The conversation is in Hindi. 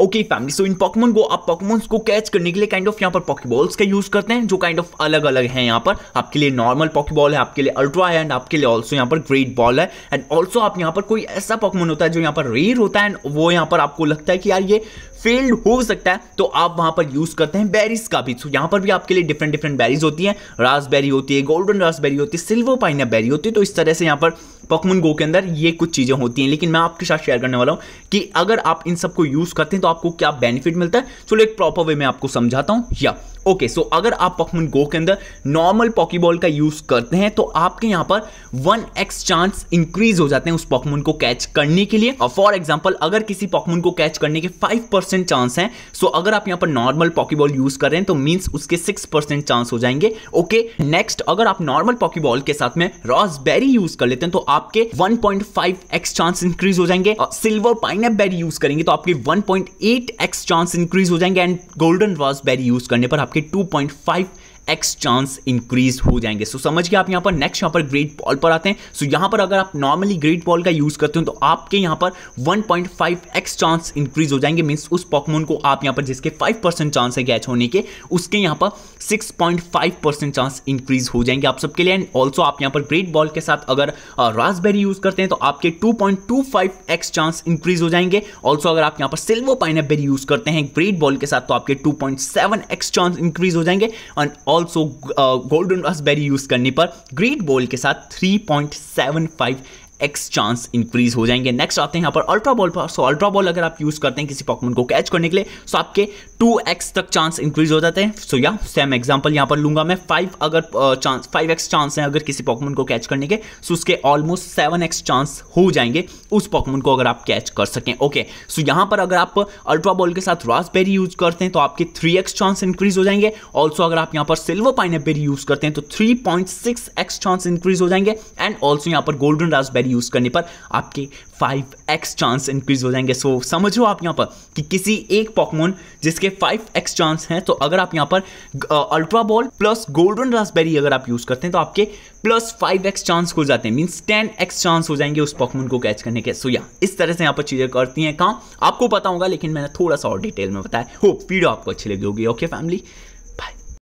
Okay family so in Pokemon go आप पॉकमोन्स को कैच करने के लिए काइंड ऑफ़ यहाँ पर पॉकीबॉल्स का यूज़ करते हैं, जो काइंड ऑफ़ अलग अलग है यहाँ पर। आपके लिए नॉर्मल पॉकीबॉल है, आपके लिए अल्ट्रा है एंड आपके लिए ऑल्सो यहाँ पर ग्रेट बॉल है। एंड ऑल्सो आप यहाँ पर कोई ऐसा पॉकमोन होता है जो यहाँ पर रेयर होता है एंड वो यहाँ पर आपको लगता है कि यार ये फेल्ड हो सकता है तो आप वहाँ पर यूज़ करते हैं बेरीज का भी। तो यहाँ पर भी आपके लिए डिफरेंट डिफरेंट बेरीज होती हैं। रासबेरी होती है गोल्डन रासबेरी होती है सिल्वर पाइन बेरी होती है तो इस तरह से यहाँ पर पॉकमन गो के अंदर ये कुछ चीज़ें होती हैं। लेकिन मैं आपके साथ शेयर करने वाला हूँ कि अगर आप इन सबको यूज़ करते हैं तो आपको क्या बेनिफिट मिलता है? चलो एक प्रॉपर वे में आपको समझाता हूँ। या ओके सो अगर आप पॉकमन गो के अंदर नॉर्मल पॉकीबॉल का यूज़ करते हैं तो आपके यहाँ पर वन एक्स चांस इंक्रीज हो जाते हैं उस पॉकमन को कैच करने के लिए। और फॉर एग्जांपल अगर किसी पॉकमन को कैच करने के फाइव परसेंट चांस हैं सो so अगर आप यहाँ पर नॉर्मल पॉकीबॉल यूज़ कर रहे हैं तो मीन्स उसके सिक्स परसेंट चांस हो जाएँगे। ओके नेक्स्ट अगर आप नॉर्मल पॉकीबॉल के साथ में रॉसबेरी यूज़ कर लेते हैं तो आपके 1.5 एक्स चांस इंक्रीज हो जाएँगे। सिल्वर पाइन बेरी यूज़ करेंगे तो आपके 1.8 एक्स चांस इंक्रीज हो जाएँगे। एंड गोल्डन रॉसबेरी यूज़ करने पर आपके 2.5 एक्स चांस इंक्रीज हो जाएँगे। सो so, समझ गए आप यहाँ पर? नेक्स्ट यहाँ पर ग्रेट बॉल पर आते हैं। सो so, यहाँ पर अगर आप नॉर्मली ग्रेट बॉल का यूज़ करते हो तो आपके यहाँ पर 1.5 एक्स चांस इंक्रीज हो जाएँगे। मीन्स उस पॉकमोन को आप यहाँ पर जिसके 5 परसेंट चांस है कैच होने के उसके यहाँ पर 6.5 परसेंट चांस इंक्रीज हो जाएँगे आप सबके लिए। एंड ऑल्सो आप यहाँ पर ग्रेट बॉल के साथ अगर रासबेरी यूज़ करते हैं तो आपके 2.25 एक्स चांस इंक्रीज हो जाएँगे। ऑल्सो अगर आप यहाँ पर सिल्वर पाइनएपल यूज़ करते हैं ग्रेट बॉल के साथ तो आपके 2.7 एक्स चांस इंक्रीज हो जाएँगे। And also golden raspberry use करने पर ग्रेट बोल के साथ 3.75 एक्स चांस इंक्रीज हो जाएँगे। नेक्स्ट आते हैं यहाँ पर अल्ट्रा बॉल पर। सो अल्ट्रा बॉल अगर आप यूज़ करते हैं किसी पॉकमन को कैच करने के लिए सो आपके टू एक्स तक चांस इंक्रीज हो जाते हैं। सो या सेम एग्ज़ाम्पल यहाँ पर लूँगा मैं। फाइव अगर चांस फाइव एक्स चांस है अगर किसी पॉकमन को कैच करने के सो उसके ऑलमोस्ट सेवन एक्स चांस हो जाएँगे उस पॉकमन को अगर आप कैच कर सकें। ओके सो यहाँ पर अगर आप अल्ट्रा बॉल के साथ रासबेरी यूज़ करते हैं तो आपके थ्री एक्स चांस इंक्रीज हो जाएँगे। ऑल्सो अगर आप यहाँ पर सिल्वर पाइन यूज़ करते हैं तो three point six x chance increase हो जाएँगे। एंड ऑल्सो यहाँ पर गोल्डन रासबेरी यूज़ करने पर आपके 5x चांस इंक्रीज हो जाएँगे। सो so, समझो आप यहाँ पर कि किसी एक पॉकमोन जिसके 5x चांस हैं तो अगर आप यहाँ पर ultra ball plus golden raspberry अगर आप यूज़ करते हैं तो आपके प्लस 5x चांस हो जाते हैं। मीन्स 10x चांस हो जाएँगे उस पॉकमोन को कैच करने के। सो so, या इस तरह से यहाँ पर चीज़ें करती हैं। काम आपको पता होगा लेकिन मैंने थोड़ा सा और डिटेल में बताया। होप वीडियो आपको अच्छी लगी होगी। Okay family